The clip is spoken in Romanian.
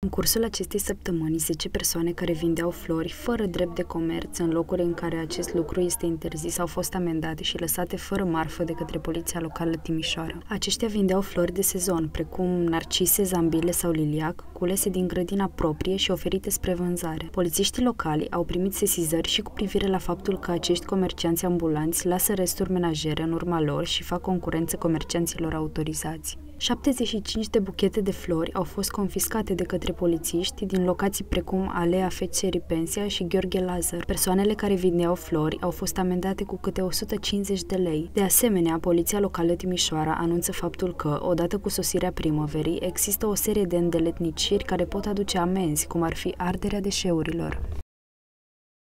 În cursul acestei săptămâni, 10 persoane care vindeau flori fără drept de comerț în locuri în care acest lucru este interzis au fost amendate și lăsate fără marfă de către poliția locală Timișoara. Aceștia vindeau flori de sezon, precum narcise, zambile sau liliac, culese din grădina proprie și oferite spre vânzare. Polițiștii locali au primit sesizări și cu privire la faptul că acești comercianți ambulanți lasă resturi menajere în urma lor și fac concurență comercianților autorizați. 75 de buchete de flori au fost confiscate de către polițiști din locații precum Alea Fecerii Pensia și Gheorghe Lazar. Persoanele care vindeau flori au fost amendate cu câte 150 de lei. De asemenea, Poliția Locală Timișoara anunță faptul că, odată cu sosirea primăverii, există o serie de îndeletniciri care pot aduce amenzi, cum ar fi arderea deșeurilor.